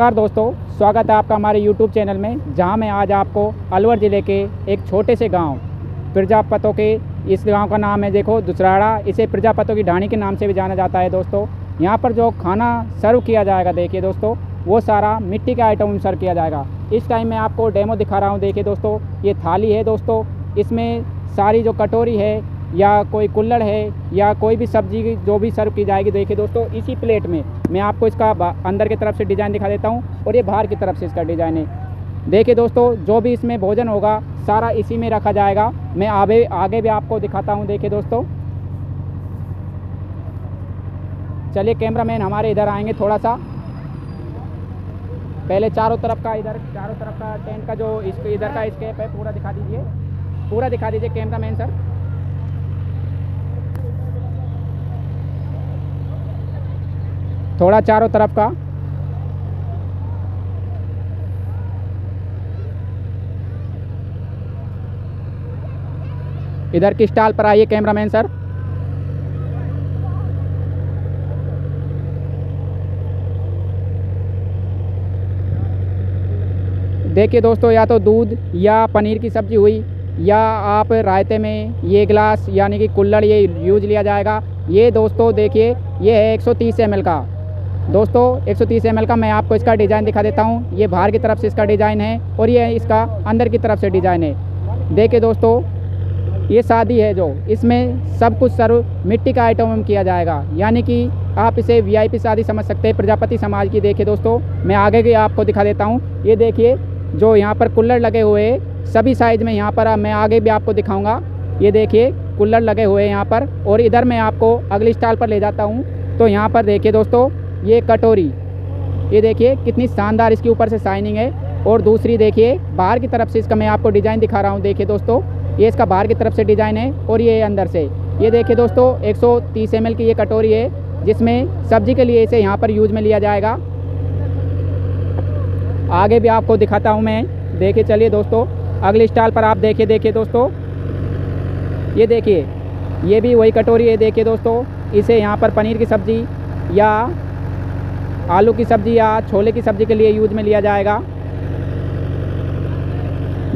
नमस्कार दोस्तों, स्वागत है आपका हमारे YouTube चैनल में, जहाँ मैं आज आपको अलवर ज़िले के एक छोटे से गाँव, प्रजापतों के, इस गाँव का नाम है देखो, दुसराड़ा, इसे प्रजापतों की ढाणी के नाम से भी जाना जाता है दोस्तों। यहाँ पर जो खाना सर्व किया जाएगा, देखिए दोस्तों, वो सारा मिट्टी के आइटम सर्व किया जाएगा। इस टाइम मैं आपको डेमो दिखा रहा हूँ, देखिए दोस्तों, ये थाली है दोस्तों, इसमें सारी जो कटोरी है या कोई कुल्लड़ है, या कोई भी सब्ज़ी जो भी सर्व की जाएगी, देखिए दोस्तों, इसी प्लेट में मैं आपको इसका अंदर की तरफ़ से डिज़ाइन दिखा देता हूँ और ये बाहर की तरफ़ से इसका डिज़ाइन है। देखिए दोस्तों, जो भी इसमें भोजन होगा, सारा इसी में रखा जाएगा। मैं आगे आगे भी आपको दिखाता हूँ, देखिए दोस्तों। चलिए, कैमरामैन हमारे इधर आएँगे थोड़ा सा पहले चारों तरफ़ का इधर, चारों तरफ़ का टेंट का जो इस इधर का स्केप है, पूरा दिखा दीजिए। पूरा दिखा दीजिए कैमरामैन सर। थोड़ा चारों तरफ़ का। इधर की स्टॉल पर आइए कैमरामैन सर? देखिए दोस्तों, या तो दूध या पनीर की सब्ज़ी हुई, या आप रायते में ये गिलास, यानी कि कुल्लड़ ये यूज़ लिया जाएगा। ये दोस्तों, देखिए, ये है 130 ml का। दोस्तों 130 ml का मैं आपको इसका डिज़ाइन दिखा देता हूँ। ये बाहर की तरफ़ से इसका डिज़ाइन है और ये इसका अंदर की तरफ़ से डिज़ाइन है। देखिए दोस्तों, ये शादी है जो, इसमें सब कुछ सर्व मिट्टी का आइटम में किया जाएगा। यानी कि आप इसे वीआईपी शादी समझ सकते हैं, प्रजापति समाज की। देखिए दोस्तों, मैं आगे की आपको दिखा देता हूँ। ये देखिए, जो यहाँ पर कुल्लड़ लगे हुए सभी साइज़ में यहाँ पर मैं आगे भी आपको दिखाऊँगा। ये देखिए कुल्लड़ लगे हुए हैं यहाँ पर और इधर मैं आपको अगली स्टॉल पर ले जाता हूँ। तो यहाँ पर देखिए दोस्तों ये कटोरी। ये देखिए, कितनी शानदार इसके ऊपर से शाइनिंग है। और दूसरी देखिए, बाहर की तरफ़ से इसका मैं आपको डिज़ाइन दिखा रहा हूँ। देखिए दोस्तों, ये इसका बाहर की तरफ़ से डिज़ाइन है और ये अंदर से। ये देखिए दोस्तों 130 ml की ये कटोरी है, जिसमें सब्ज़ी के लिए इसे यहाँ पर यूज़ में लिया जाएगा। आगे भी आपको दिखाता हूँ मैं। देखिए, चलिए दोस्तों, अगले स्टॉल पर आप देखिए देखिए दोस्तों। ये देखिए, ये भी वही कटोरी है। देखिए दोस्तों, इसे यहाँ पर पनीर की सब्ज़ी या आलू की सब्ज़ी या छोले की सब्ज़ी के लिए यूज़ में लिया जाएगा।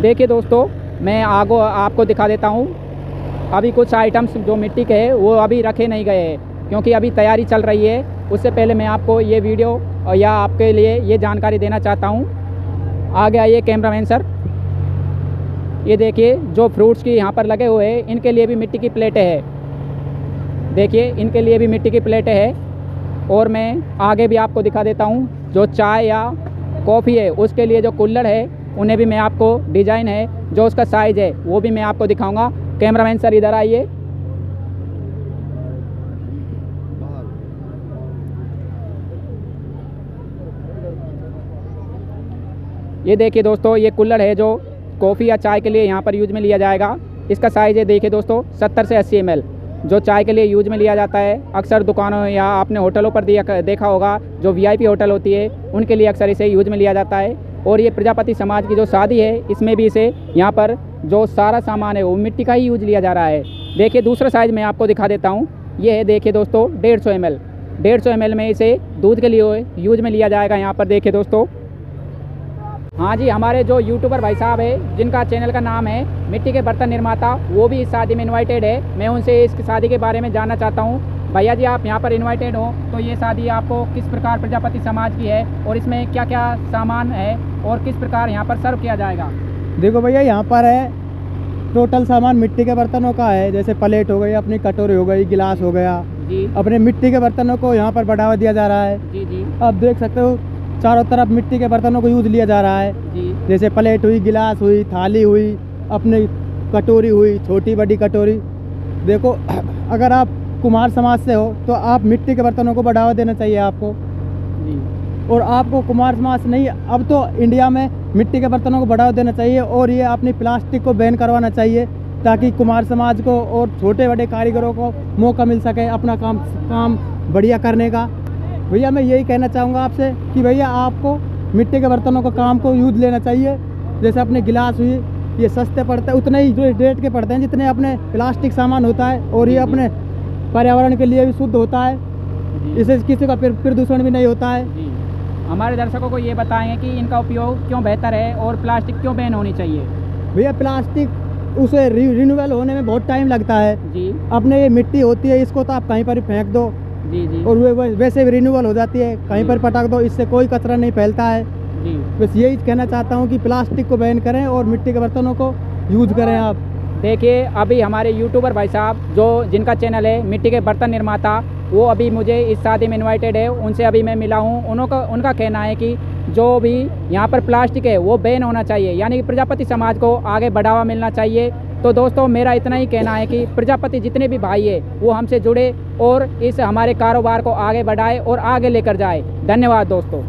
देखिए दोस्तों, मैं आगो, आपको दिखा देता हूँ। अभी कुछ आइटम्स जो मिट्टी के हैं, वो अभी रखे नहीं गए हैं, क्योंकि अभी तैयारी चल रही है। उससे पहले मैं आपको ये वीडियो या आपके लिए ये जानकारी देना चाहता हूँ। आगे आइए, कैमरामैन सर। ये देखिए, जो फ्रूट्स की यहाँ पर लगे हुए हैं, इनके लिए भी मिट्टी की प्लेटें हैं। देखिए, इनके लिए भी मिट्टी की प्लेटें हैं। और मैं आगे भी आपको दिखा देता हूँ, जो चाय या कॉफ़ी है, उसके लिए जो कुल्लड़ है, उन्हें भी मैं आपको डिज़ाइन है, जो उसका साइज़ है, वो भी मैं आपको दिखाऊँगा। कैमरामैन सर, इधर आइए। ये देखिए दोस्तों, ये कुल्लड़ है, जो कॉफ़ी या चाय के लिए यहाँ पर यूज़ में लिया जाएगा। इसका साइज़ है, देखिए दोस्तों 70 से 80 एम जो चाय के लिए यूज़ में लिया जाता है। अक्सर दुकानों या आपने होटलों पर दिया देखा होगा, जो वीआईपी होटल होती है, उनके लिए अक्सर इसे यूज़ में लिया जाता है। और ये प्रजापति समाज की जो शादी है, इसमें भी इसे यहाँ पर जो सारा सामान है, वो मिट्टी का ही यूज़ लिया जा रहा है। देखिए, दूसरा साइज़ मैं आपको दिखा देता हूँ। ये है, देखिए दोस्तों, डेढ़ सौ एम डेढ़ सौ एम में इसे दूध के लिए यूज़ में लिया जाएगा यहाँ पर। देखिए दोस्तों हाँ जी हमारे जो यूट्यूबर भाई साहब है जिनका चैनल का नाम है मिट्टी के बर्तन निर्माता वो भी इस शादी में इनवाइटेड है। मैं उनसे इस शादी के बारे में जानना चाहता हूँ। भैया जी आप यहाँ पर इनवाइटेड हो तो ये शादी आपको किस प्रकार प्रजापति समाज की है और इसमें क्या क्या सामान है और किस प्रकार यहाँ पर सर्व किया जाएगा? देखो भैया यहाँ पर है टोटल सामान मिट्टी के बर्तनों का है जैसे प्लेट हो गई अपनी कटोरी हो गई गिलास हो गया। जी। अपने मिट्टी के बर्तनों को यहाँ पर बढ़ावा दिया जा रहा है। जी जी। आप देख सकते हो चारों तरफ़ मिट्टी के बर्तनों को यूज़ लिया जा रहा है। जैसे प्लेट हुई गिलास हुई थाली हुई अपनी कटोरी हुई छोटी बड़ी कटोरी। देखो अगर आप कुमार समाज से हो तो आप मिट्टी के बर्तनों को बढ़ावा देना चाहिए आपको। और आपको कुमार समाज से नहीं अब तो इंडिया में मिट्टी के बर्तनों को बढ़ावा देना चाहिए और ये अपनी प्लास्टिक को बैन करवाना चाहिए ताकि कुमार समाज को और छोटे बड़े कारीगरों को मौका मिल सके अपना काम काम बढ़िया करने का। भैया मैं यही कहना चाहूँगा आपसे कि भैया आपको मिट्टी के बर्तनों का काम को यूज़ लेना चाहिए। जैसे अपने गिलास हुई ये सस्ते पड़ते हैं उतने ही जो रेट के पड़ते हैं जितने अपने प्लास्टिक सामान होता है और ये अपने पर्यावरण के लिए भी शुद्ध होता है। इससे किसी का प्रदूषण भी नहीं होता है। हमारे दर्शकों को ये बताएँगे कि इनका उपयोग क्यों बेहतर है और प्लास्टिक क्यों बैन होनी चाहिए? भैया प्लास्टिक उसे रिन्यूअल होने में बहुत टाइम लगता है। जी। अपने ये मिट्टी होती है इसको तो आप कहीं पर फेंक दो। जी जी। और वे वैसे भी रिन्यूअल हो जाती है कहीं पर जी। पटक दो इससे कोई कचरा नहीं फैलता है। जी। बस यही कहना चाहता हूँ कि प्लास्टिक को बैन करें और मिट्टी के बर्तनों को यूज़ करें आप। देखिए अभी हमारे यूट्यूबर भाई साहब जो जिनका चैनल है मिट्टी के बर्तन निर्माता वो अभी मुझे इस शादी में इनवाइटेड है उनसे अभी मैं मिला हूँ। उनका उनका कहना है कि जो भी यहाँ पर प्लास्टिक है वो बैन होना चाहिए। यानी कि प्रजापति समाज को आगे बढ़ावा मिलना चाहिए। तो दोस्तों, मेरा इतना ही कहना है कि प्रजापति जितने भी भाई है, वो हमसे जुड़े और इस हमारे कारोबार को आगे बढ़ाए और आगे लेकर जाए। धन्यवाद दोस्तों।